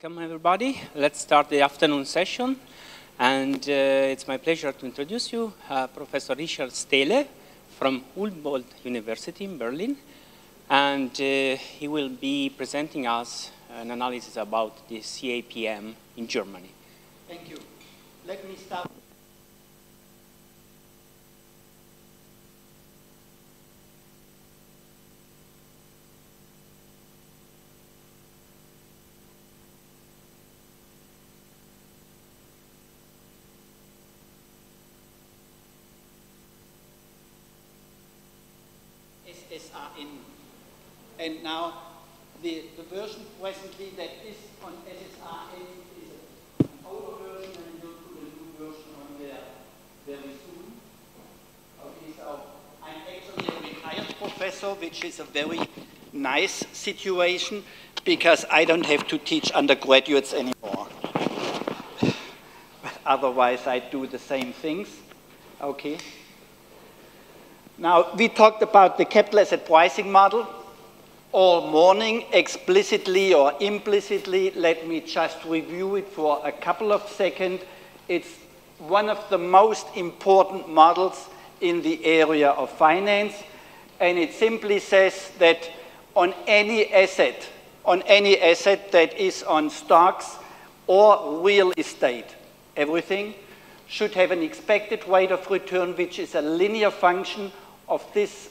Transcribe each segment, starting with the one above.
Welcome, everybody. Let's start the afternoon session. And uh, it's my pleasure to introduce you uh, Professor Richard Stehle from Humboldt University in Berlin. And uh, he will be presenting us an analysis about the CAPM in Germany. Thank you. Let me start. SSRN. And now the, the version presently that is on SSRN is an older version and we'll put a new version on there very soon. Okay, so I'm actually a retired professor, which is a very nice situation because I don't have to teach undergraduates anymore. But otherwise I do the same things. Okay. Now, we talked about the capital asset pricing model all morning, explicitly or implicitly. Let me just review it for a couple of seconds. It's one of the most important models in the area of finance, and it simply says that on any asset, on any asset that is on stocks or real estate, everything should have an expected rate of return which is a linear function of this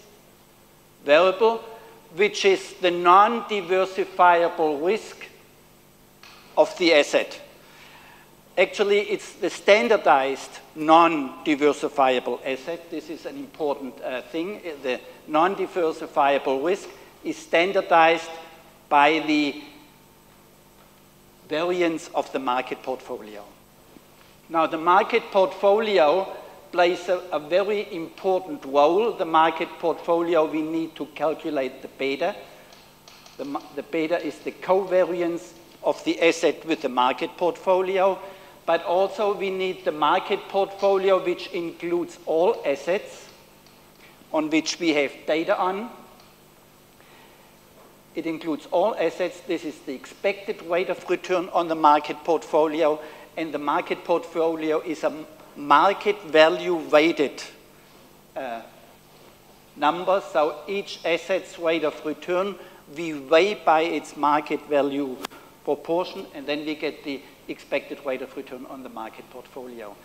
variable, which is the non-diversifiable risk of the asset. Actually, it's the standardized non-diversifiable asset. This is an important uh, thing. The non-diversifiable risk is standardized by the variance of the market portfolio. Now, the market portfolio plays a, a, very important role. The market portfolio, we need to calculate the beta. The, the beta is the covariance of the asset with the market portfolio, but also we need the market portfolio which includes all assets on which we have data on. It includes all assets. This is the expected rate of return on the market portfolio, and the market portfolio is a market value weighted uh, number. So each asset's rate of return, we weigh by its market value proportion, and then we get the expected rate of return on the market portfolio.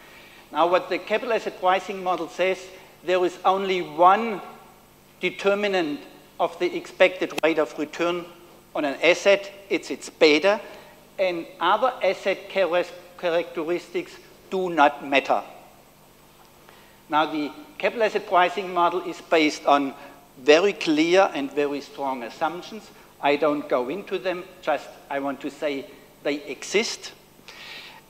Now, what the capital asset pricing model says, there is only one determinant of the expected rate of return on an asset, it's its beta, and other asset characteristics do not matter. Now, the capital asset pricing model is based on very clear and very strong assumptions. I don't go into them, just I want to say they exist.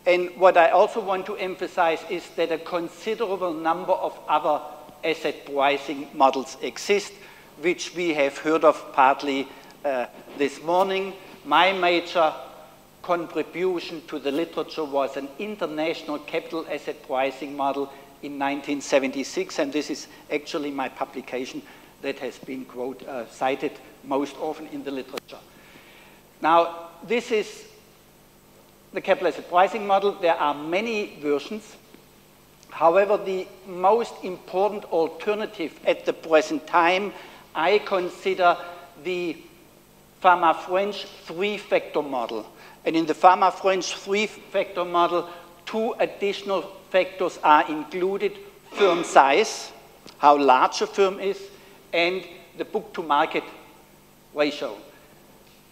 And what I also want to emphasize is that a considerable number of other asset pricing models exist, which we have heard of partly uh, this morning. My major contribution to the literature was an international capital asset pricing model in 1976, and this is actually my publication that has been quote, uh, cited most often in the literature. Now, this is the capital asset pricing model. There are many versions. However, the most important alternative at the present time, I consider the Fama-French three-factor model. And in the Fama-French three-factor model, two additional factors are included, firm size, how large a firm is, and the book-to-market ratio.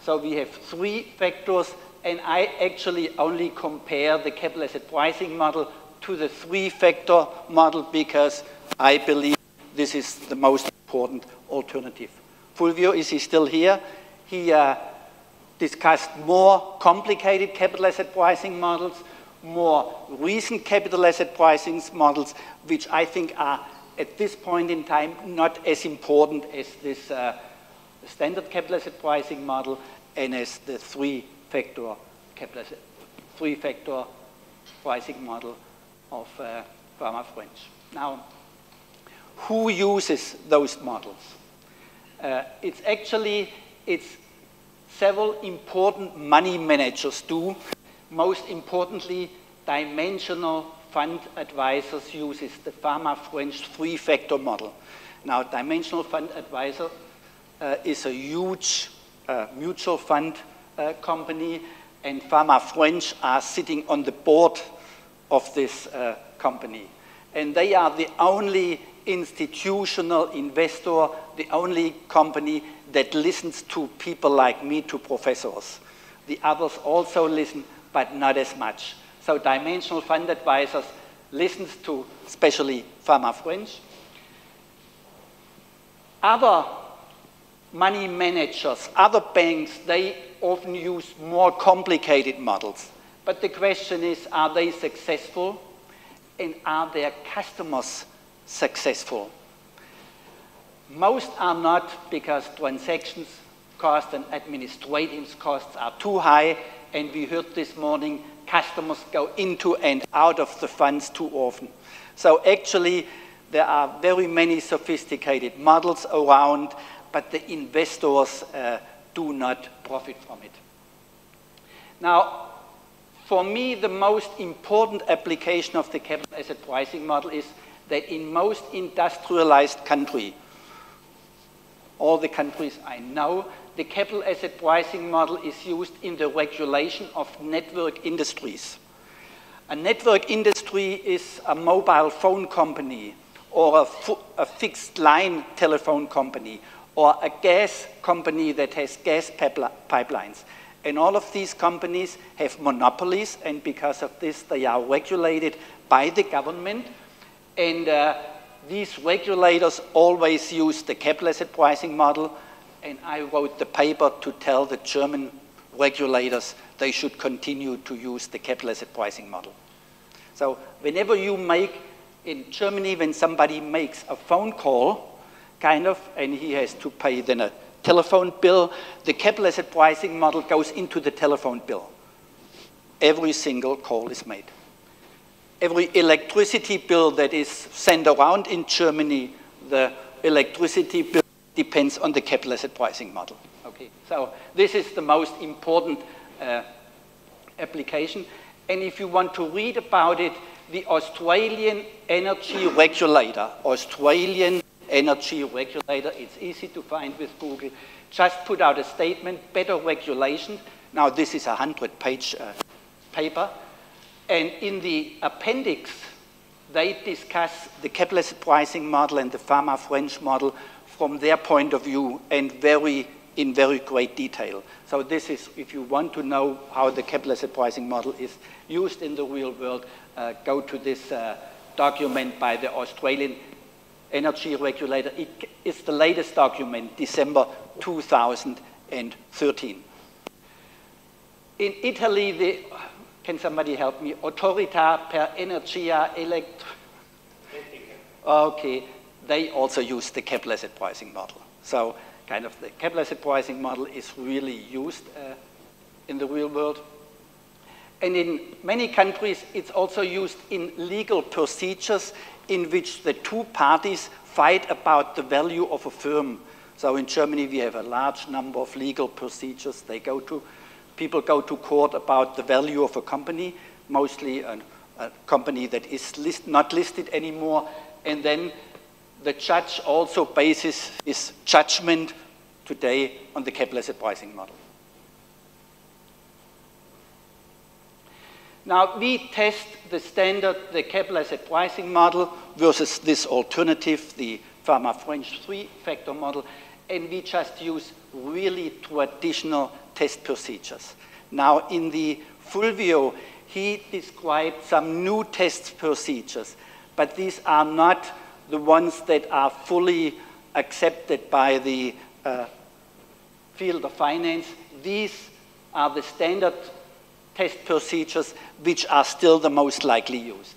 So we have three factors, and I actually only compare the capital asset pricing model to the three-factor model because I believe this is the most important alternative. Fulvio, is he still here? He uh, discussed more complicated capital asset pricing models, more recent capital asset pricing models, which I think are at this point in time not as important as this uh, standard capital asset pricing model and as the three-factor capital asset, three-factor pricing model of uh, Fama-French. Now, who uses those models? Uh, it's actually it's several important money managers do. Most importantly, Dimensional Fund Advisors uses the Fama French three-factor model. Now, Dimensional Fund Advisor uh, is a huge uh, mutual fund uh, company, and Fama French are sitting on the board of this uh, company. And they are the only institutional investor, the only company that listens to people like me, to professors. The others also listen, but not as much. So dimensional fund advisors listens to especially Fama French. Other money managers, other banks, they often use more complicated models. But the question is, are they successful? And are their customers successful? Most are not because transactions costs and administrative costs are too high. And we heard this morning, customers go into and out of the funds too often. So actually, there are very many sophisticated models around, but the investors uh, do not profit from it. Now, for me, the most important application of the capital asset pricing model is that in most industrialized countries, all the countries I know, the capital asset pricing model is used in the regulation of network industries. A network industry is a mobile phone company or a, a fixed line telephone company or a gas company that has gas pipelines. And all of these companies have monopolies, and because of this, they are regulated by the government. And uh, these regulators always use the capital asset pricing model, and I wrote the paper to tell the German regulators they should continue to use the capital asset pricing model. So whenever you make, in Germany, when somebody makes a phone call, kind of, and he has to pay then a telephone bill, the capital asset pricing model goes into the telephone bill. Every single call is made. Every electricity bill that is sent around in Germany, the electricity bill depends on the capital asset pricing model. Okay, so this is the most important uh, application. And if you want to read about it, the Australian Energy Regulator, Australian Energy Regulator, it's easy to find with Google, just put out a statement, better regulation. Now this is a 100-page uh, paper. And in the appendix, they discuss the capital asset pricing model and the Fama French model from their point of view and very in very great detail. So this is, if you want to know how the capital asset pricing model is used in the real world, uh, go to this uh, document by the Australian energy regulator. It is the latest document, December 2013. In Italy, the, can somebody help me? Autorità per Energia Elettrica. Okay, they also use the capital asset pricing model. So kind of the capital asset pricing model is really used uh, in the real world. And in many countries, it's also used in legal procedures in which the two parties fight about the value of a firm. So in Germany, we have a large number of legal procedures. They go to, people go to court about the value of a company, mostly a, company that is list, not listed anymore. And then the judge also bases his judgment today on the capital asset pricing model. Now, we test the standard, the capital asset pricing model versus this alternative, the Fama French three-factor model, and we just use really traditional test procedures. Now, in the Fulvio, he described some new test procedures, but these are not the ones that are fully accepted by the uh, field of finance. These are the standard test procedures which are still the most likely used.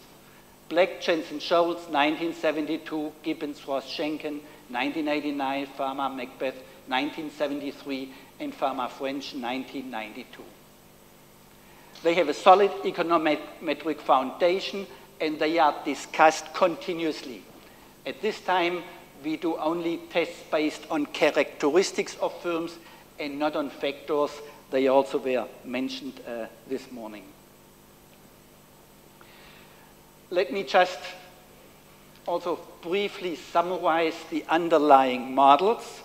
Black, Jensen, Scholes, 1972, Gibbons, Ross, Shanken, 1989, Fama, Macbeth, 1973, and Fama French, 1992. They have a solid econometric foundation and they are discussed continuously. At this time, we do only tests based on characteristics of firms and not on factors. They also were mentioned uh, this morning. Let me just also briefly summarize the underlying models.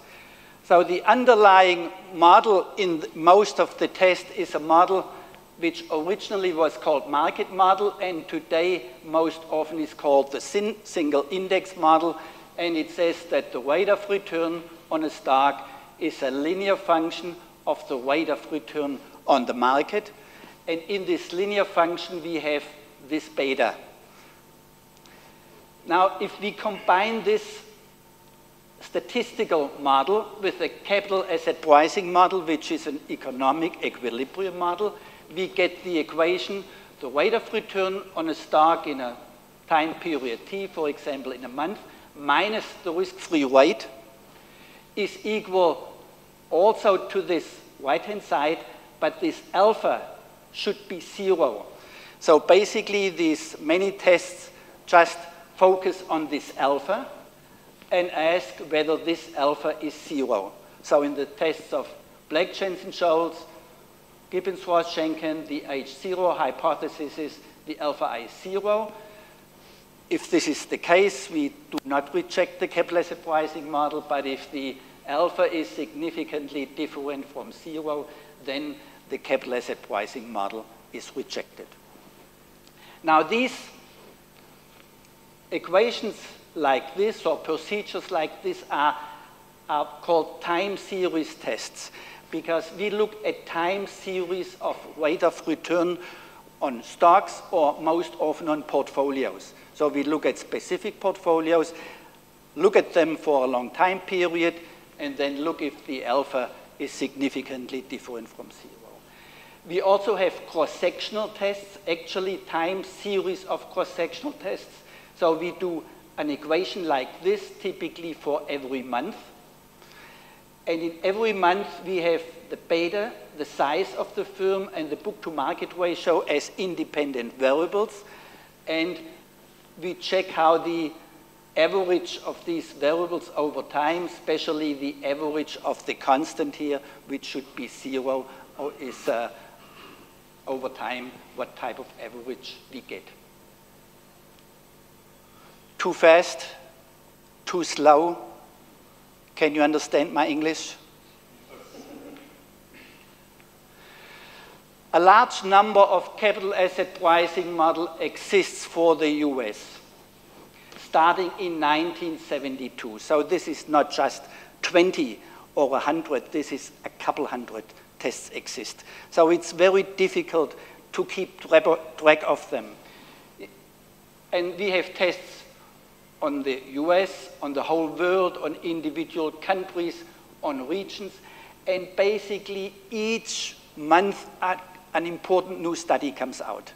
So the underlying model in most of the test is a model which originally was called market model and today most often is called the single index model and it says that the rate of return on a stock is a linear function of the rate of return on the market and in this linear function we have this beta. Now if we combine this statistical model with a capital asset pricing model which is an economic equilibrium model we get the equation, the rate of return on a stock in a time period t, for example, in a month, minus the risk-free rate is equal also to this right-hand side, but this alpha should be zero. So basically, these many tests just focus on this alpha and ask whether this alpha is zero. So in the tests of Black, Jensen, Scholes, Gibbons Ross Shanken, the H0 hypothesis is the alpha i is zero. If this is the case, we do not reject the asset pricing model, but if the alpha is significantly different from zero, then the asset pricing model is rejected. Now these equations like this or procedures like this are, are called time series tests because we look at time series of rate of return on stocks or most often on portfolios. So we look at specific portfolios, look at them for a long time period, and then look if the alpha is significantly different from zero. We also have cross-sectional tests, actually time series of cross-sectional tests. So we do an equation like this, typically for every month. And in every month, we have the beta, the size of the firm, and the book-to-market ratio as independent variables. And we check how the average of these variables over time, especially the average of the constant here, which should be zero, is uh, over time, what type of average we get. Too fast, too slow, can you understand my English? A large number of capital asset pricing model exists for the US, starting in 1972. So this is not just 20 or 100, this is a couple hundred tests exist. So it's very difficult to keep track of them. And we have tests on the US, on the whole world, on individual countries, on regions, and basically each month uh, an important new study comes out.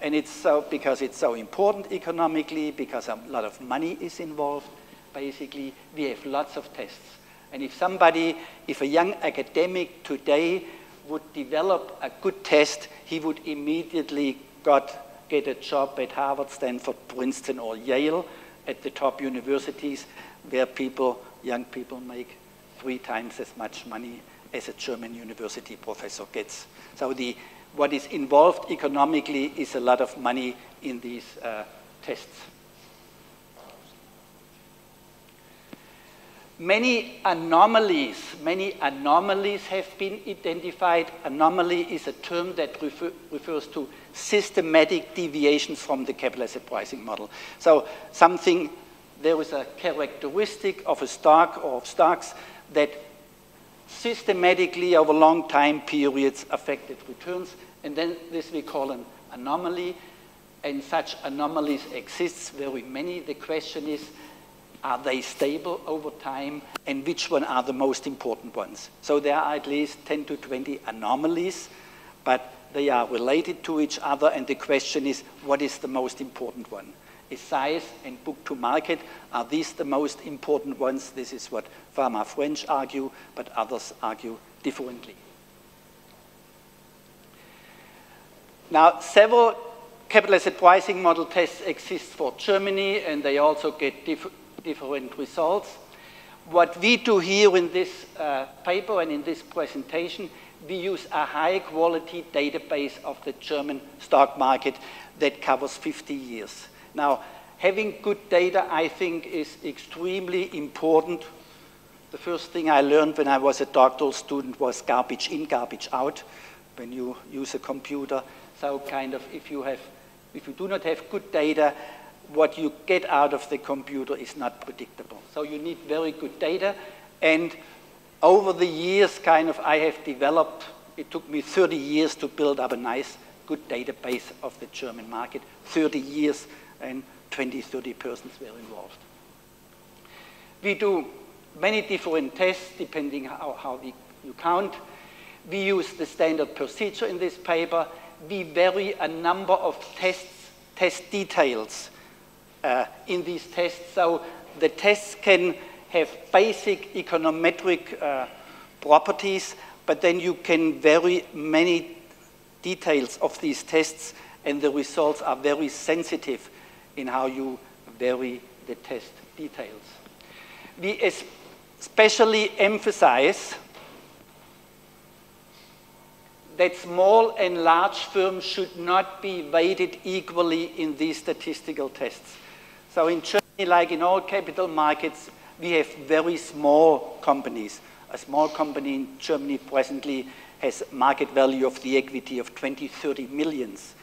And it's so because it's so important economically, because a lot of money is involved, basically we have lots of tests. And if somebody, if a young academic today would develop a good test, he would immediately got, get a job at Harvard, Stanford, Princeton, or Yale, at the top universities where people, young people make three times as much money as a German university professor gets. So the, what is involved economically is a lot of money in these uh, tests. Many anomalies, many anomalies have been identified. Anomaly is a term that refer, refers to systematic deviations from the capital asset pricing model. So something, there is a characteristic of a stock or of stocks that systematically over long time periods affected returns, and then this we call an anomaly, and such anomalies exist very many. The question is, are they stable over time, and which one are the most important ones? So there are at least 10 to 20 anomalies, but they are related to each other, and the question is, what is the most important one? Is size and book to market, are these the most important ones? This is what Fama French argue, but others argue differently. Now, several capital asset pricing model tests exist for Germany, and they also get diff different results. what we do here in this uh, paper and in this presentation, we use a high quality database of the German stock market that covers 50 years. Now, having good data, I think, is extremely important. The first thing I learned when I was a doctoral student was garbage in, garbage out, when you use a computer. So kind of, if you have, if you do not have good data, what you get out of the computer is not predictable. So you need very good data. And over the years, kind of, I have developed, it took me 30 years to build up a nice, good database of the German market. 30 years and 20, 30 persons were involved. We do many different tests depending how, how we, you count. We use the standard procedure in this paper. We vary a number of tests, test details uh, in these tests. So the tests can have basic econometric uh, properties, but then you can vary many details of these tests, and the results are very sensitive in how you vary the test details. We especially emphasize that small and large firms should not be weighted equally in these statistical tests. So in Germany, like in all capital markets, we have very small companies. A small company in Germany presently has market value of the equity of 20, 30 millions.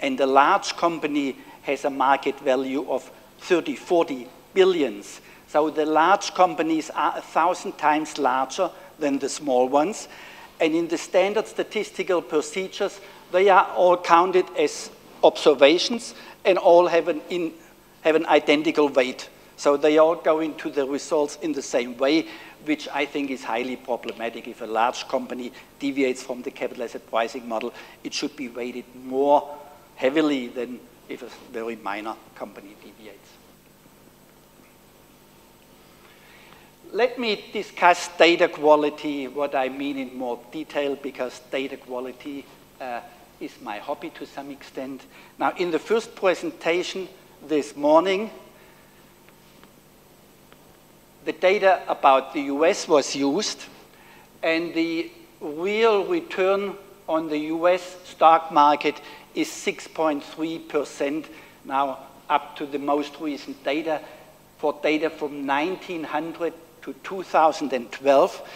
And a large company has a market value of 30, 40 billions. So the large companies are a thousand times larger than the small ones. And in the standard statistical procedures, they are all counted as observations and all have an in, have an identical weight. So they all go into the results in the same way, which I think is highly problematic. If a large company deviates from the capital asset pricing model, it should be weighted more heavily than if a very minor company deviates. Let me discuss data quality, what I mean in more detail, because data quality uh, is my hobby to some extent. Now, in the first presentation, this morning. The data about the US was used, and the real return on the US stock market is 6.3% now up to the most recent data for data from 1900 to 2012.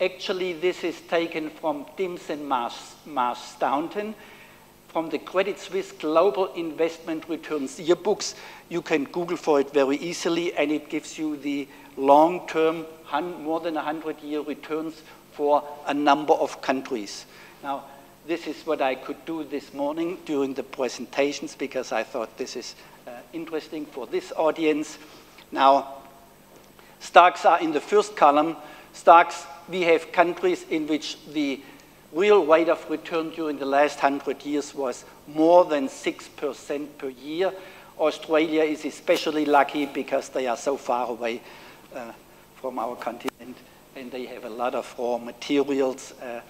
Actually, this is taken from Dimson and Marsh, Marsh Staunton, from the Credit Suisse Global Investment Returns yearbooks. You can Google for it very easily, and it gives you the long-term, more than 100-year returns for a number of countries. Now, this is what I could do this morning during the presentations because I thought this is uh, interesting for this audience. Now, stocks are in the first column. Stocks, we have countries in which the real rate of return during the last 100 years was more than 6% per year. Australia is especially lucky because they are so far away uh, from our continent and they have a lot of raw materials uh,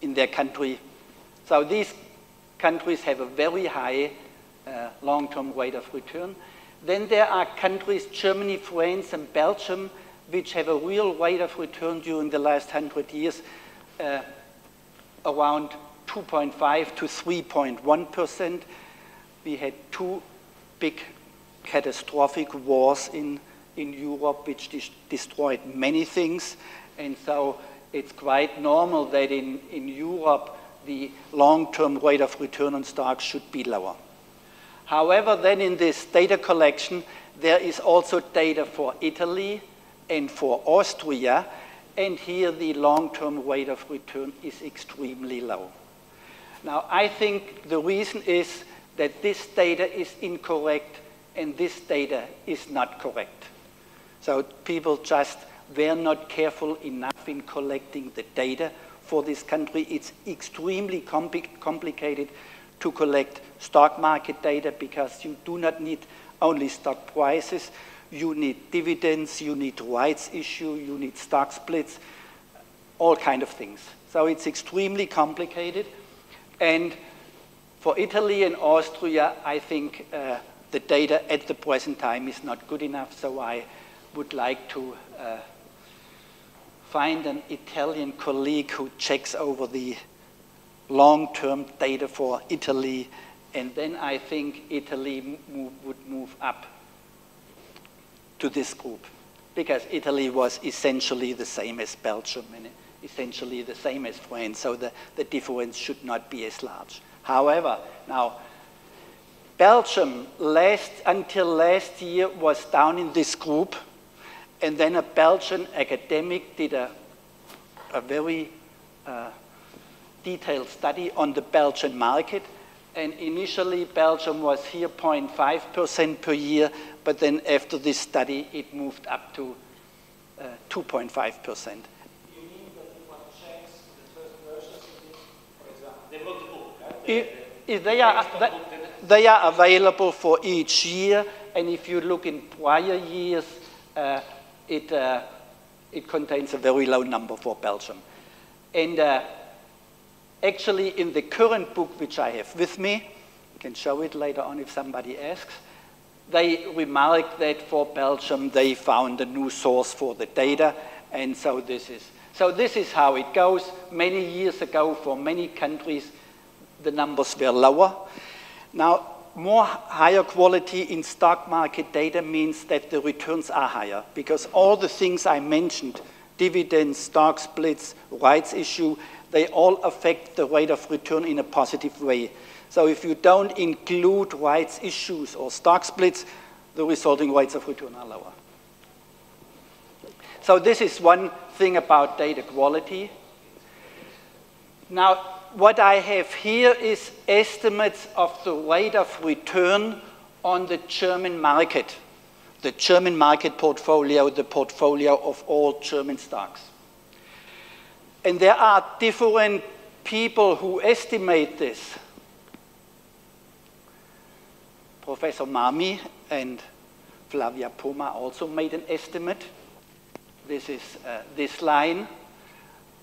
in their country. So these countries have a very high uh, long-term rate of return. Then there are countries, Germany, France, and Belgium, which have a real rate of return during the last 100 years uh, around 2.5 to 3.1 percent. We had two big catastrophic wars in, in Europe which destroyed many things. And so it's quite normal that in, in Europe the long-term rate of return on stocks should be lower. However, then in this data collection, there is also data for Italy, and for Austria, and here the long-term rate of return is extremely low. Now, I think the reason is that this data is incorrect and this data is not correct. So people just were not careful enough in collecting the data for this country. It's extremely compli complicated to collect stock market data because you do not need only stock prices, you need dividends, you need rights issue, you need stock splits, all kind of things. So it's extremely complicated. And for Italy and Austria, I think uh, the data at the present time is not good enough, so I would like to uh, find an Italian colleague who checks over the long-term data for Italy, and then I think Italy move, would move up to this group, because Italy was essentially the same as Belgium and essentially the same as France, so the, the difference should not be as large. However, now, Belgium last, until last year was down in this group, and then a Belgian academic did a, a very uh, detailed study on the Belgian market. And initially, Belgium was here 0.5% per year, but then after this study, it moved up to 2.5%. Uh, if they are, they are available for each year, and if you look in prior years, uh, it, uh, it contains a very low number for Belgium. And uh, actually, in the current book which I have with me, I can show it later on if somebody asks, they remark that for Belgium they found a new source for the data, and so this is so this is how it goes. Many years ago, for many countries, the numbers were lower. Now, more higher quality in stock market data means that the returns are higher because all the things I mentioned, dividends, stock splits, rights issue, they all affect the rate of return in a positive way. So if you don't include rights issues or stock splits, the resulting rates of return are lower. So this is one thing about data quality. Now, what I have here is estimates of the rate of return on the German market, the German market portfolio, the portfolio of all German stocks. And there are different people who estimate this. Professor Marmi and Flavia Poma also made an estimate. This is uh, this line.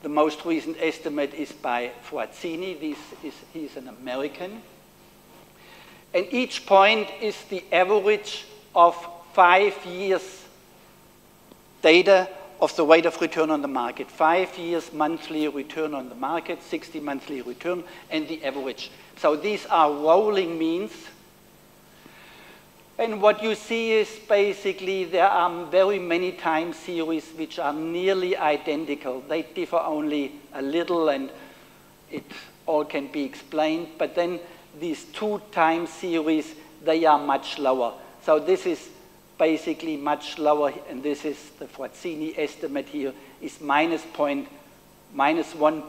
The most recent estimate is by Frazzini. This is, he's an American. And each point is the average of five years data of the rate of return on the market. Five years monthly return on the market, 60 monthly return, and the average. So these are rolling means and what you see is basically there are very many time series which are nearly identical. They differ only a little and it all can be explained. But then these two time series, they are much lower. So this is basically much lower, and this is the Frazzini estimate here, is minus point, minus 1,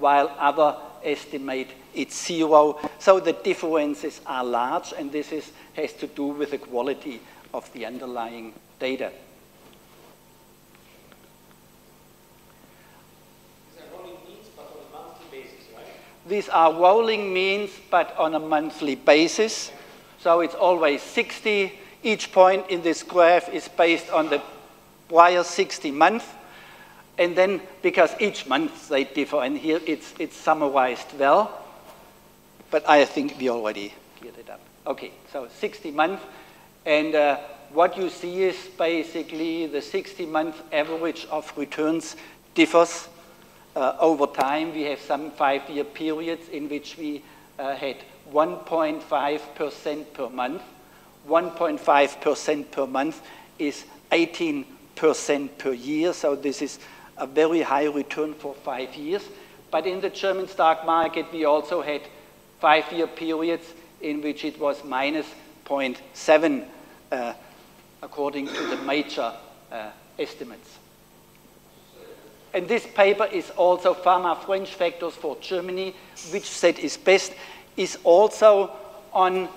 while other estimate it's zero. So the differences are large, and this is, has to do with the quality of the underlying data. These are rolling means, but on a monthly basis. Right? These are rolling means but on a monthly basis. So it's always 60. Each point in this graph is based on the prior 60 months. And then, because each month they differ, and here it's, it's summarized well, but I think we already cleared it up. Okay, so 60 months, and uh, what you see is basically the 60-month average of returns differs uh, over time. We have some five-year periods in which we uh, had 1.5% per month. 1.5% per month is 18% per year, so this is a very high return for five years. But in the German stock market, we also had five-year periods in which it was minus 0.7 uh, according to the major uh, estimates. And this paper is also Fama French Factors for Germany, which set is best, is also on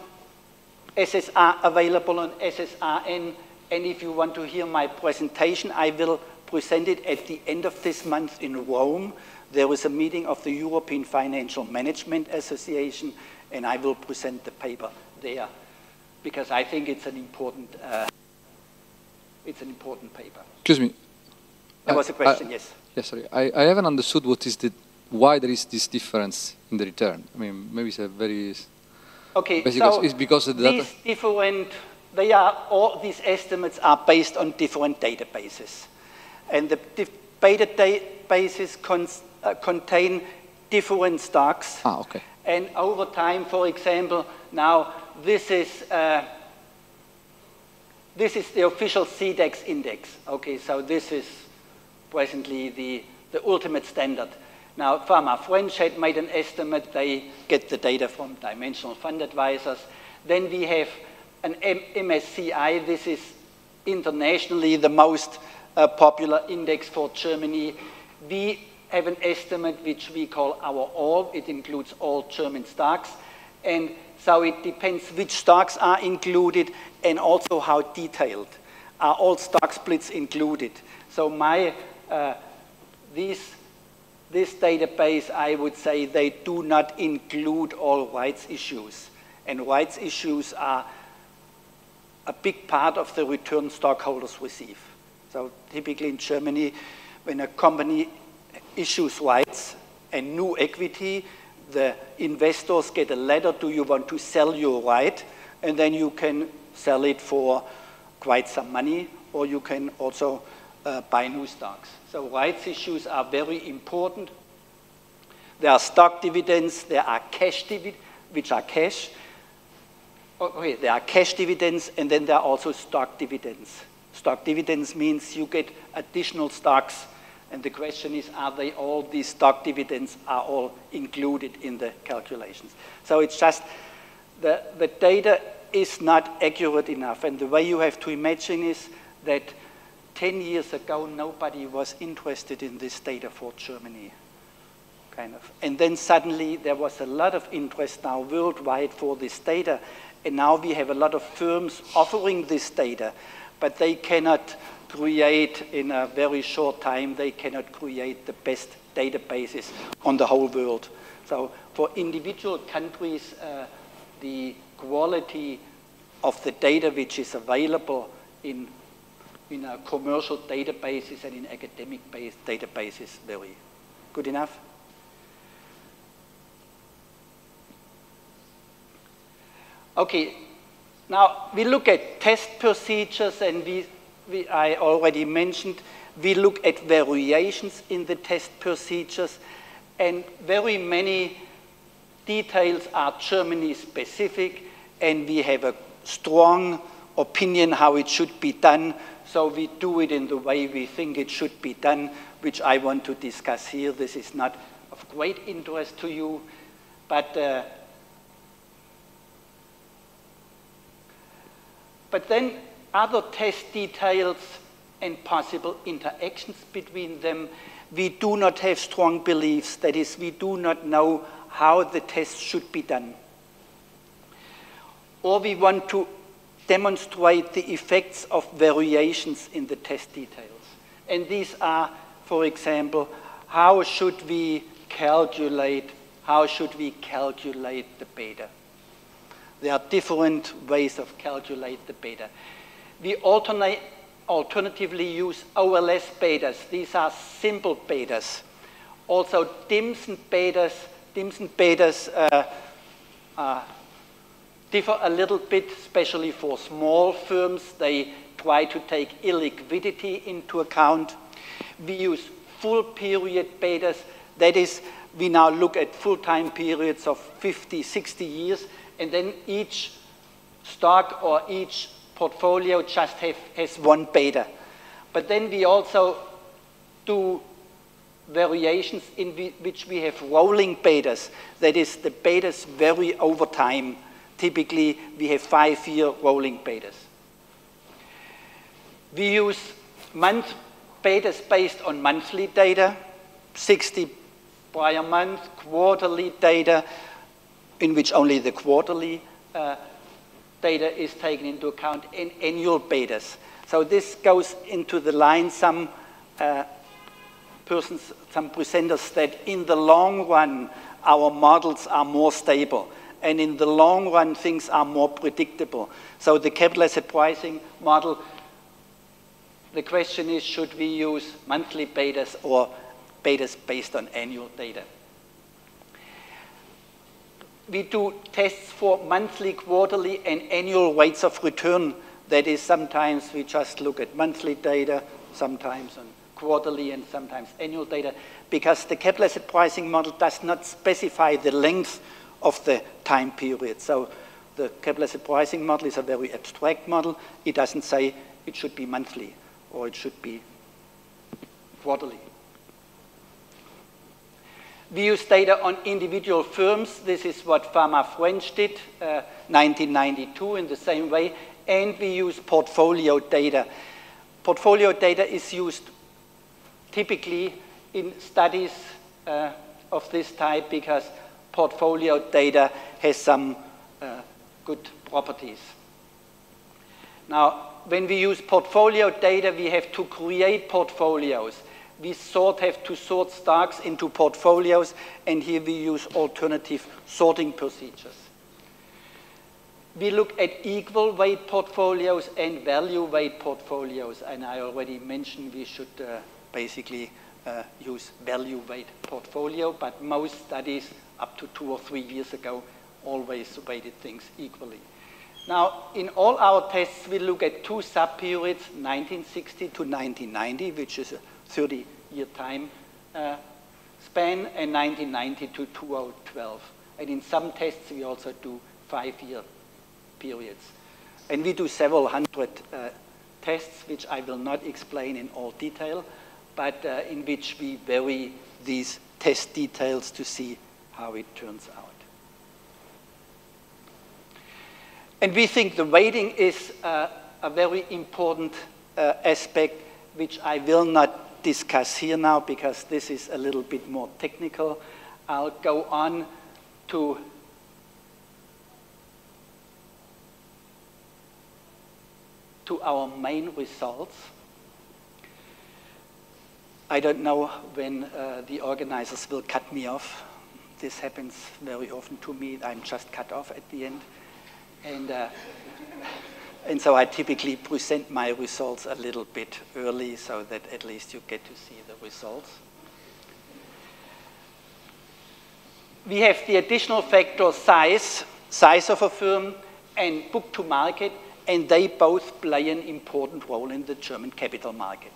SSR, available on SSRN. And if you want to hear my presentation, I will present it at the end of this month in Rome. There was a meeting of the European Financial Management Association, and I will present the paper there because I think it's an important, uh, it's an important paper. Excuse me. There was a question, I, yes. Yes, sorry. I, I haven't understood what is the, why there is this difference in the return. I mean, maybe it's a very Okay, so it's because of the data? these different, they are, all these estimates are based on different databases. And the databases cons, uh, contain different stocks. Ah, okay. And over time, for example, now this is, uh, this is the official CDAX index. Okay, so this is presently the, the ultimate standard. Now, Fama French had made an estimate. They get the data from dimensional fund advisors. Then we have an M- MSCI. This is internationally the most uh, popular index for Germany. We have an estimate which we call our all. It includes all German stocks. And so it depends which stocks are included and also how detailed. Are all stock splits included? So my, uh, this database, I would say they do not include all rights issues. And rights issues are a big part of the return stockholders receive. So typically in Germany, when a company issues rights and new equity, the investors get a letter, do you want to sell your right? And then you can sell it for quite some money, or you can also uh, buy new stocks. So rights issues are very important. There are stock dividends, there are cash dividends, which are cash. Okay, there are cash dividends, and then there are also stock dividends. Stock dividends means you get additional stocks and the question is, are they all, these stock dividends are all included in the calculations? So it's just, the, the data is not accurate enough. And the way you have to imagine is that 10 years ago, nobody was interested in this data for Germany. Kind of. And then suddenly there was a lot of interest now worldwide for this data. And now we have a lot of firms offering this data, but they cannot create in a very short time, they cannot create the best databases on the whole world. So for individual countries, uh, the quality of the data which is available in, in commercial databases and in academic-based databases very Good enough? Okay, now we look at test procedures and we we, I already mentioned, we look at variations in the test procedures, and very many details are Germany specific, and we have a strong opinion how it should be done, so we do it in the way we think it should be done, which I want to discuss here. This is not of great interest to you, but uh, but then other test details and possible interactions between them. We do not have strong beliefs, that is, we do not know how the test should be done. Or we want to demonstrate the effects of variations in the test details. And these are, for example, how should we calculate, how should we calculate the beta? There are different ways of calculate the beta. We alternate, alternatively use OLS betas. These are simple betas. Also, Dimson betas, Dimson betas uh, uh, differ a little bit, especially for small firms. They try to take illiquidity into account. We use full period betas. That is, we now look at full time periods of 50, 60 years, and then each stock or each portfolio just have, has one beta. But then we also do variations in which we have rolling betas. That is, the betas vary over time. Typically, we have five-year rolling betas. We use month betas based on monthly data, 60 prior month, quarterly data, in which only the quarterly uh, data is taken into account in annual betas. So this goes into the line some uh, persons, some presenters that in the long run, our models are more stable. And in the long run, things are more predictable. So the capital asset pricing model, the question is, should we use monthly betas or betas based on annual data? We do tests for monthly, quarterly, and annual rates of return. That is, sometimes we just look at monthly data, sometimes on quarterly and sometimes annual data, because the capital asset pricing model does not specify the length of the time period. So the capital asset pricing model is a very abstract model. It doesn't say it should be monthly or it should be quarterly. We use data on individual firms. This is what Fama French did, uh, 1992 in the same way. And we use portfolio data. Portfolio data is used typically in studies uh, of this type because portfolio data has some uh, good properties. Now, when we use portfolio data, we have to create portfolios we sort have to sort stocks into portfolios, and here we use alternative sorting procedures. We look at equal weight portfolios and value weight portfolios, and I already mentioned we should uh, basically uh, use value weight portfolio, but most studies up to two or three years ago always weighted things equally. Now, in all our tests, we look at two sub-periods, 1960 to 1990, which is a 30-year time uh, span, and 1990 to 2012. And in some tests, we also do five-year periods. And we do several hundred uh, tests, which I will not explain in all detail, but uh, in which we vary these test details to see how it turns out. And we think the weighting is uh, a very important uh, aspect, which I will not discuss here now because this is a little bit more technical. I'll go on to to our main results. I don't know when uh, the organizers will cut me off. This happens very often to me. I'm just cut off at the end. And uh, and so I typically present my results a little bit early so that at least you get to see the results. We have the additional factor size, size of a firm, and book to market, and they both play an important role in the German capital market.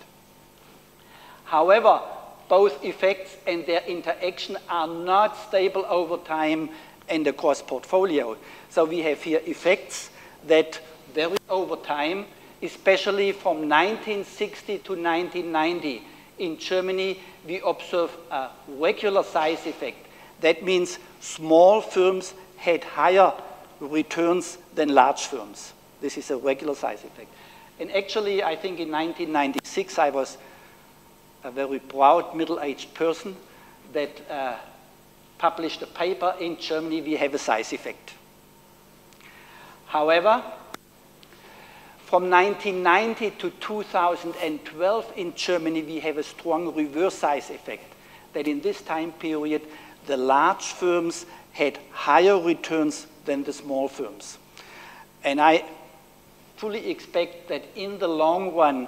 However, both effects and their interaction are not stable over time and across portfolio. So we have here effects that vary over time, especially from 1960 to 1990. In Germany, we observe a regular size effect. That means small firms had higher returns than large firms. This is a regular size effect. And actually, I think in 1996, I was a very proud middle-aged person that uh, published a paper in Germany, we have a size effect. However, from 1990 to 2012 in Germany, we have a strong reverse size effect, that in this time period, the large firms had higher returns than the small firms. And I fully expect that in the long run,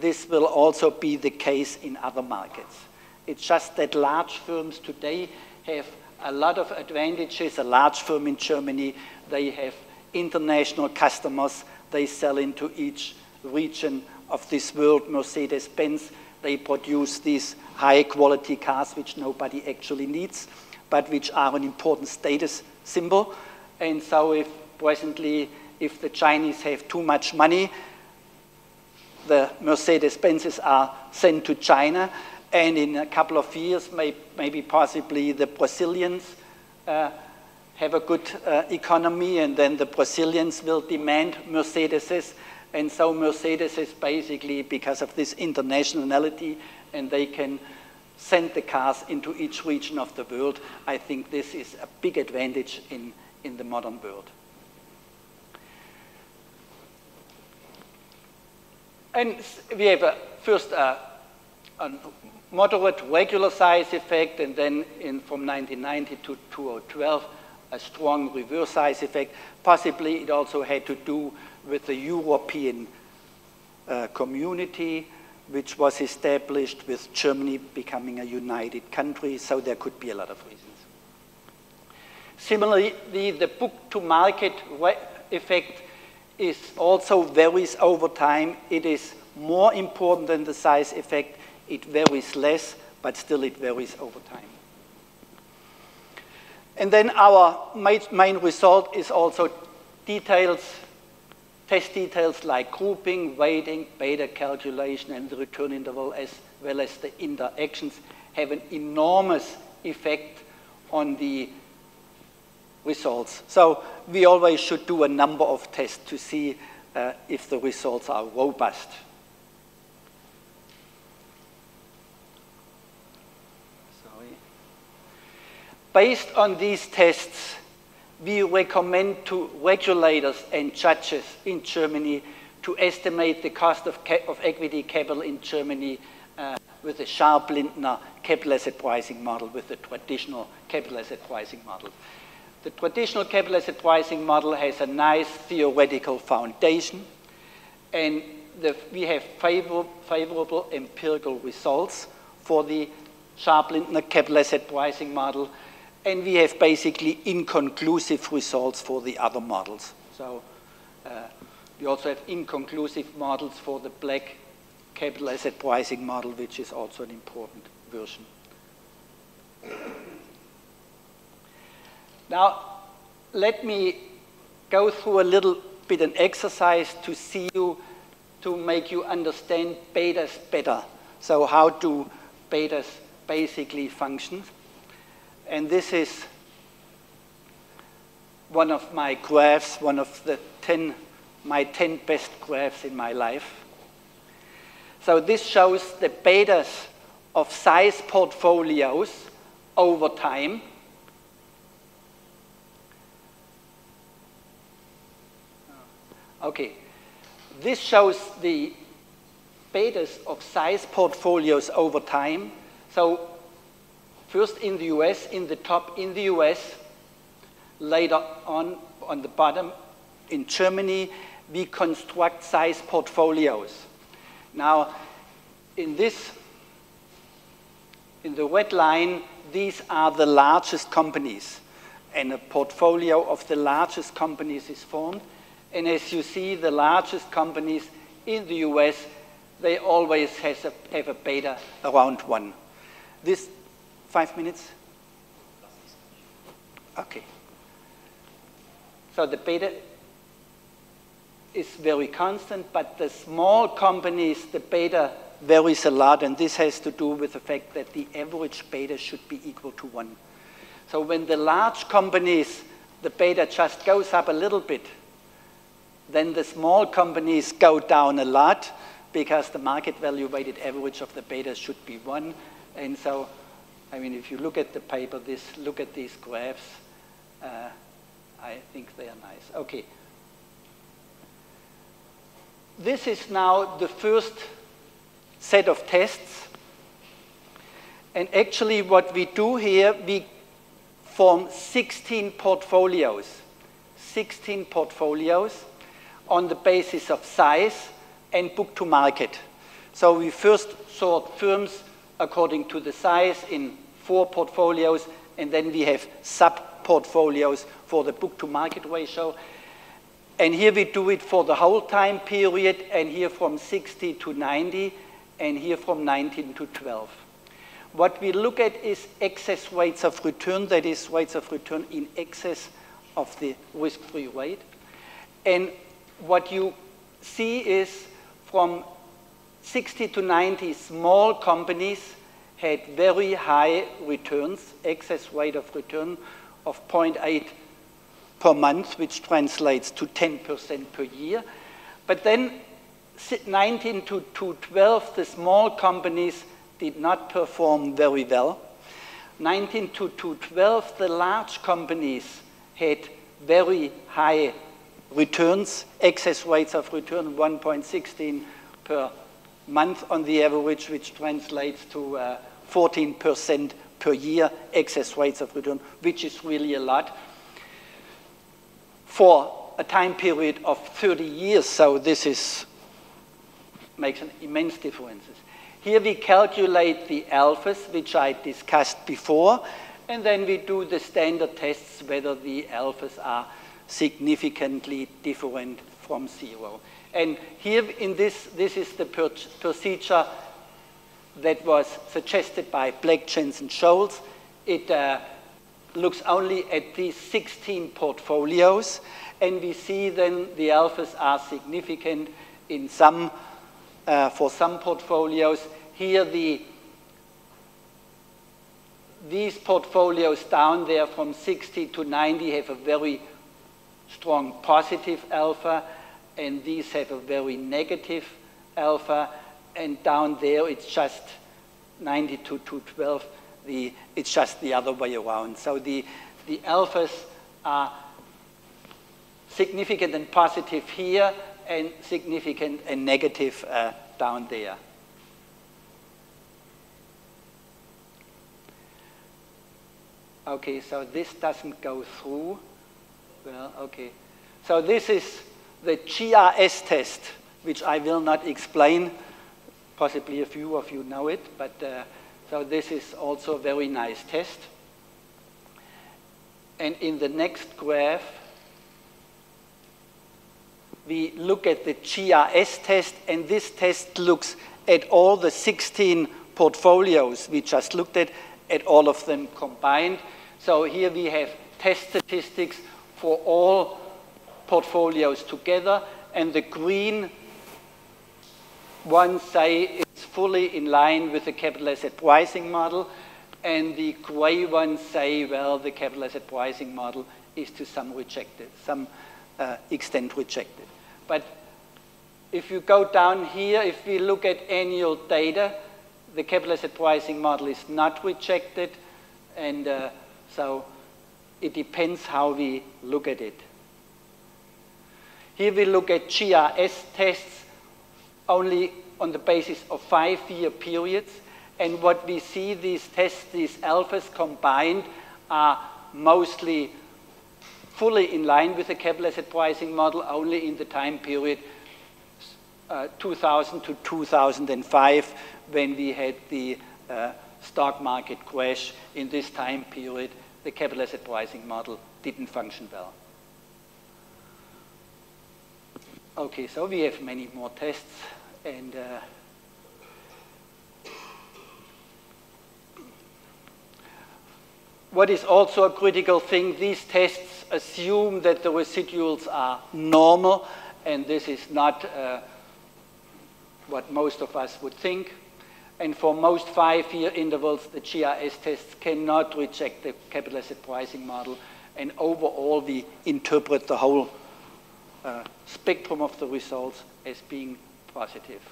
this will also be the case in other markets. It's just that large firms today have a lot of advantages. A large firm in Germany, they have international customers they sell into each region of this world. Mercedes-Benz, they produce these high-quality cars which nobody actually needs, but which are an important status symbol. And so if presently, if the Chinese have too much money, the Mercedes-Benzes are sent to China, and in a couple of years, may, maybe possibly the Brazilians uh, have a good uh, economy, and then the Brazilians will demand Mercedeses. And so Mercedes is basically because of this internationality, and they can send the cars into each region of the world. I think this is a big advantage in, in the modern world. And we have a, first a, a moderate regular size effect, and then in, from 1990 to 2012, a strong reverse size effect. Possibly it also had to do with the European uh, community, which was established with Germany becoming a united country, so there could be a lot of reasons. Similarly, the book-to-market effect is also varies over time. It is more important than the size effect. It varies less, but still it varies over time. And then our main result is also details, test details like grouping, weighting, beta calculation, and the return interval, as well as the interactions, have an enormous effect on the results. So we always should do a number of tests to see uh, if the results are robust. Sorry. Based on these tests, we recommend to regulators and judges in Germany to estimate the cost of, of equity capital in Germany uh, with the Sharpe-Lintner capital asset pricing model, with the traditional capital asset pricing model. The traditional capital asset pricing model has a nice theoretical foundation, and the, we have favor, favorable empirical results for the Sharpe-Lintner capital asset pricing model, and we have basically inconclusive results for the other models. So uh, we also have inconclusive models for the black capital asset pricing model, which is also an important version. Now, let me go through a little bit an exercise to see you, to make you understand betas better. So how do betas basically function? And this is one of my graphs, one of the 10, my 10 best graphs in my life. So this shows the betas of size portfolios over time. Okay, this shows the betas of size portfolios over time. So first in the US, in the top in the US, later on on the bottom in Germany, we construct size portfolios. Now, in this, in the red line, these are the largest companies. And a portfolio of the largest companies is formed. And as you see, the largest companies in the US, they always a, have a beta around one. This, five minutes? Okay. So the beta is very constant, but the small companies, the beta varies a lot, and this has to do with the fact that the average beta should be equal to one. So when the large companies, the beta just goes up a little bit, then the small companies go down a lot because the market value weighted average of the beta should be one. And so, I mean, if you look at the paper, this, look at these graphs, uh, I think they are nice. Okay. This is now the first set of tests. And actually what we do here, we form 16 portfolios. 16 portfolios on the basis of size and book to market. So we first sort firms according to the size in four portfolios, and then we have sub-portfolios for the book to market ratio. And here we do it for the whole time period, and here from 60 to 90, and here from 19 to 12. What we look at is excess rates of return, that is rates of return in excess of the risk-free rate. And what you see is from 60 to 90, small companies had very high returns, excess rate of return of 0.8 per month, which translates to 10% per year. But then 19 to, to 12, the small companies did not perform very well. 19 to, to 12, the large companies had very high returns, excess rates of return 1.16 per month on the average, which translates to uh, 14% uh, per year excess rates of return, which is really a lot for a time period of 30 years, so this is, makes an immense difference. Here we calculate the alphas, which I discussed before, And then we do the standard tests whether the alphas are significantly different from zero. And here in this, this is the procedure that was suggested by Black, Jensen, Scholes. It uh, looks only at these 16 portfolios, and we see then the alphas are significant in some, uh, for some portfolios. Here the these portfolios down there from 60 to 90 have a very strong positive alpha, and these have a very negative alpha, and down there it's just 92 to 12, the, it's just the other way around. So the, the alphas are significant and positive here, and significant and negative uh, down there. Okay, so this doesn't go through. Well, okay. So this is the GRS test, which I will not explain. Possibly a few of you know it, but uh, so this is also a very nice test. And in the next graph, we look at the GRS test, and this test looks at all the 16 portfolios we just looked at, at all of them combined. So here we have test statistics for all portfolios together, and the green ones say it's fully in line with the capital asset pricing model, and the gray ones say, well, the capital asset pricing model is to some rejected, some uh, extent rejected. But if you go down here, if we look at annual data, the capital asset pricing model is not rejected, and uh, so it depends how we look at it. Here we look at GRS tests only on the basis of five-year periods. And what we see, these tests, these alphas combined, are mostly fully in line with the capital asset pricing model only in the time period uh, 2000 to 2005 when we had the uh, stock market crash in this time period, the capital asset pricing model didn't function well. Okay, so we have many more tests and uh, what is also a critical thing, these tests assume that the residuals are normal and this is not uh, what most of us would think. And for most five-year intervals, the GRS tests cannot reject the capital asset pricing model. And overall, we interpret the whole uh, spectrum of the results as being positive.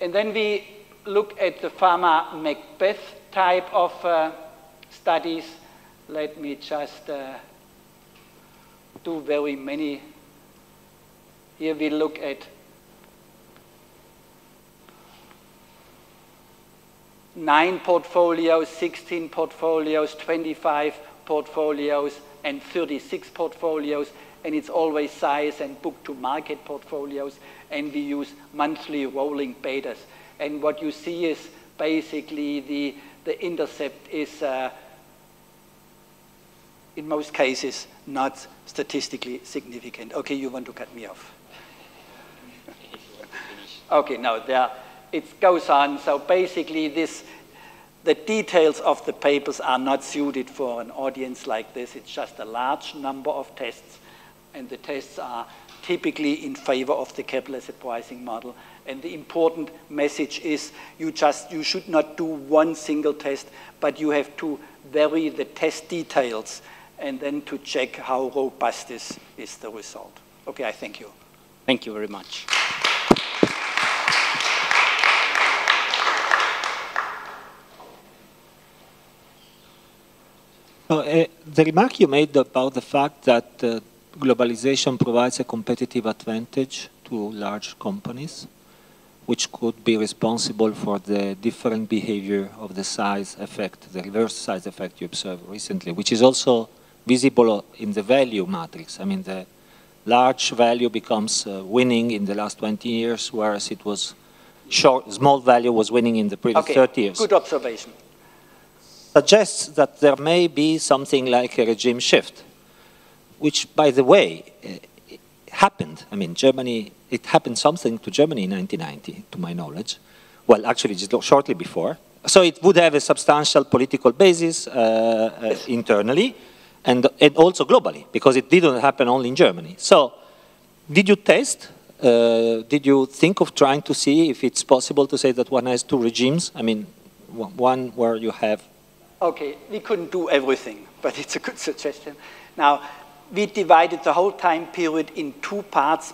And then we look at the Fama MacBeth type of uh, studies. Let me just uh, do very many. Here we look at nine portfolios, 16 portfolios, 25 portfolios, and 36 portfolios, and it's always size and book to market portfolios, and we use monthly rolling betas. And what you see is basically the, the intercept is, uh, in most cases, not statistically significant. Okay, you want to cut me off. okay, no, there it goes on. So basically, this, the details of the papers are not suited for an audience like this. It's just a large number of tests, and the tests are typically in favor of the capital asset pricing model. And the important message is you just you should not do one single test, but you have to vary the test details and then to check how robust is, is the result. Okay, I thank you. Thank you very much. uh, the remark you made about the fact that uh, globalization provides a competitive advantage to large companies, which could be responsible for the different behavior of the size effect, the reverse size effect you observed recently, which is also visible in the value matrix. I mean, the large value becomes uh, winning in the last 20 years, whereas it was short, small value was winning in the previous okay, 30 years. Good observation. suggests that there may be something like a regime shift, which, by the way, uh, happened. I mean, Germany, it happened something to Germany in 1990, to my knowledge. Well, actually, just shortly before. So it would have a substantial political basis uh, uh, internally and, and also globally, because it didn't happen only in Germany. So did you test uh, did you think of trying to see if it's possible to say that one has two regimes? I mean, one where you have. Okay, we couldn't do everything, but it's a good suggestion. Now, we divided the whole time period in two parts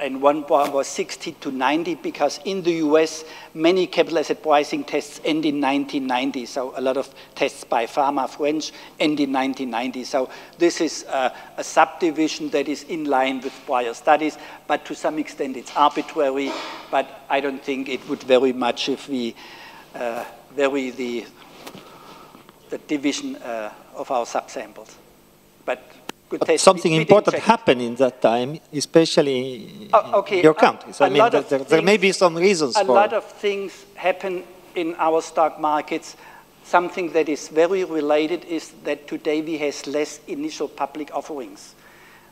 and one part was 60 to 90 because in the US, many capital asset pricing tests end in 1990. So a lot of tests by Fama French end in 1990. So this is a, a subdivision that is in line with prior studies, but to some extent it's arbitrary, but I don't think it would vary much if we uh, vary the, the division uh, of our subsamples. But something important happened in that time, especially oh, okay. in your countries. I mean, there, things, there, may be some reasons a for... lot of things happen in our stock markets. Something that is very related is that today we have less initial public offerings.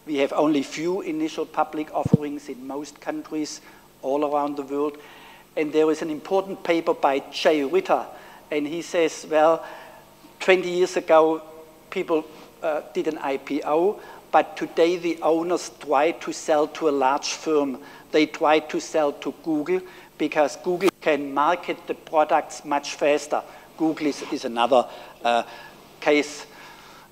We have only few initial public offerings in most countries all around the world. And there is an important paper by Jay Ritter, and he says, well, 20 years ago, people uh, did an IPO, but today the owners try to sell to a large firm. They try to sell to Google because Google can market the products much faster. Google is, is another uh, case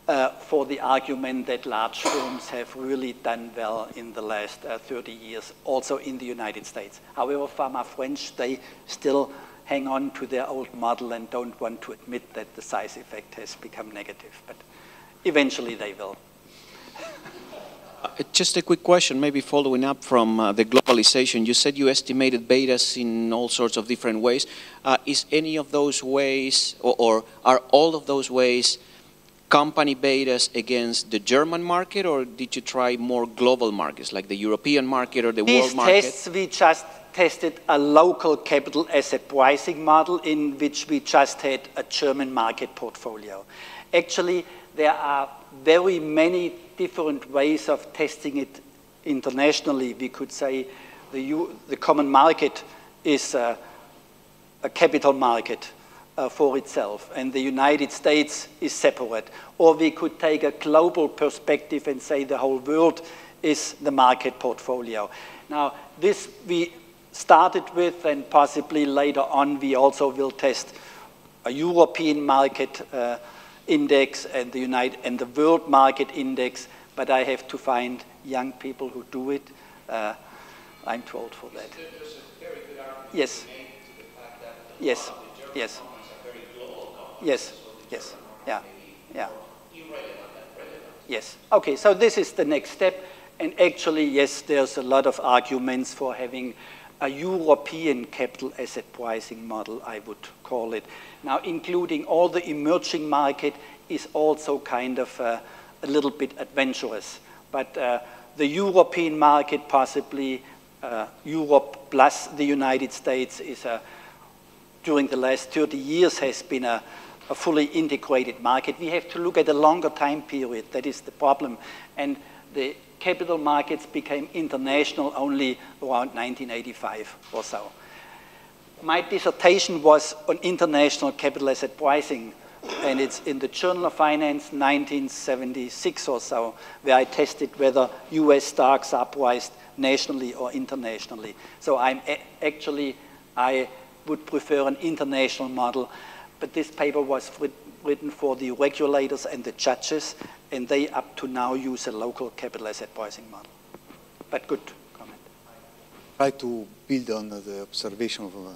uh, for the argument that large firms have really done well in the last uh, 30 years, also in the United States. However, Fama French, they still hang on to their old model and don't want to admit that the size effect has become negative. But eventually they will. Uh, just a quick question, maybe following up from uh, the globalization. You said you estimated betas in all sorts of different ways. Uh, is any of those ways, or, or, are all of those ways company betas against the German market, or did you try more global markets, like the European market or the These world market? These tests, we just tested a local capital asset pricing model in which we just had a German market portfolio. Actually, there are very many different ways of testing it internationally. We could say the, U the common market is a, a capital market uh, for itself, and the United States is separate. Or we could take a global perspective and say the whole world is the market portfolio. Now, this we started with, and possibly later on we also will test a European market uh, index and the United and the world market index, but I have to find young people who do it. Uh, I'm too old for that. Yes. Yes. Yes. Yes. Yes. Yeah. Yeah. Yes. Okay. So this is the next step, and actually, yes, there's a lot of arguments for having a European capital asset pricing model, I would call it. Now, including all the emerging market is also kind of uh, a little bit adventurous. But uh, the European market, possibly uh, Europe plus the United States, is a, during the last 30 years has been a, a fully integrated market. We have to look at a longer time period. That is the problem. And the capital markets became international only around 1985 or so. My dissertation was on international capital asset pricing, and it's in the Journal of Finance 1976 or so, where I tested whether US stocks are priced nationally or internationally. So I'm actually, I would prefer an international model, but this paper was written for the regulators and the judges, and they up to now use a local capital asset pricing model. But good comment. Try to build on the observation of uh, uh,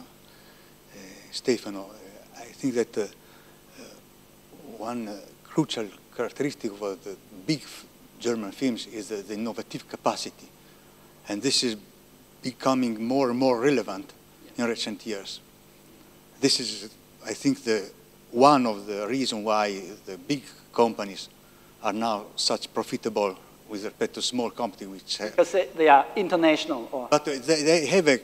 Stefano. I think that uh, uh one uh, crucial characteristic of uh, the big German firms is the, the, innovative capacity. And this is becoming more and more relevant in recent years. This is, I think, the, one of the reasons why the big companies are now such profitable with respect to small companies which because they, they are international or but they, they have a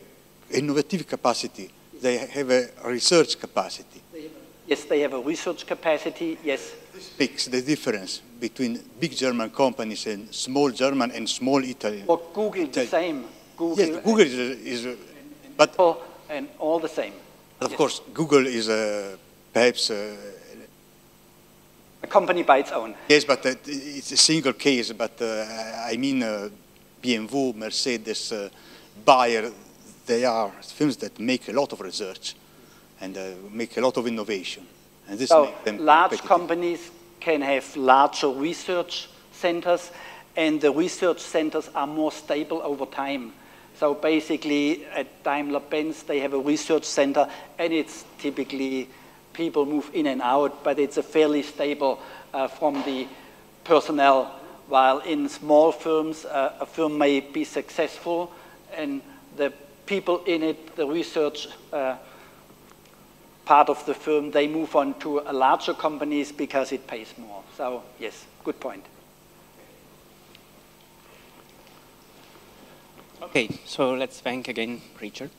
innovative capacity they have a research capacity Yes, they have a research capacity. Yes. makes the difference between big German companies and small German and small Italian. Or Google the same. Google, Yes, Google is, is uh, but and all the same. of course Google is uh, perhaps uh, A company by its own. yes, but uh, it's a single case. But uh, I mean uh, BMW, Mercedes, uh, Bayer, they are firms that make a lot of research and uh, make a lot of innovation, and this So makes them large companies can have larger research centers, and the research centers are more stable over time. So basically, at Daimler-Benz, they have a research center, and it's typically people move in and out, but it's a fairly stable uh, from the personnel. While in small firms, uh, a firm may be successful, and the people in it, the research uh, part of the firm, they move on to a larger companies because it pays more. So yes, good point. Okay, so let's thank again Richard.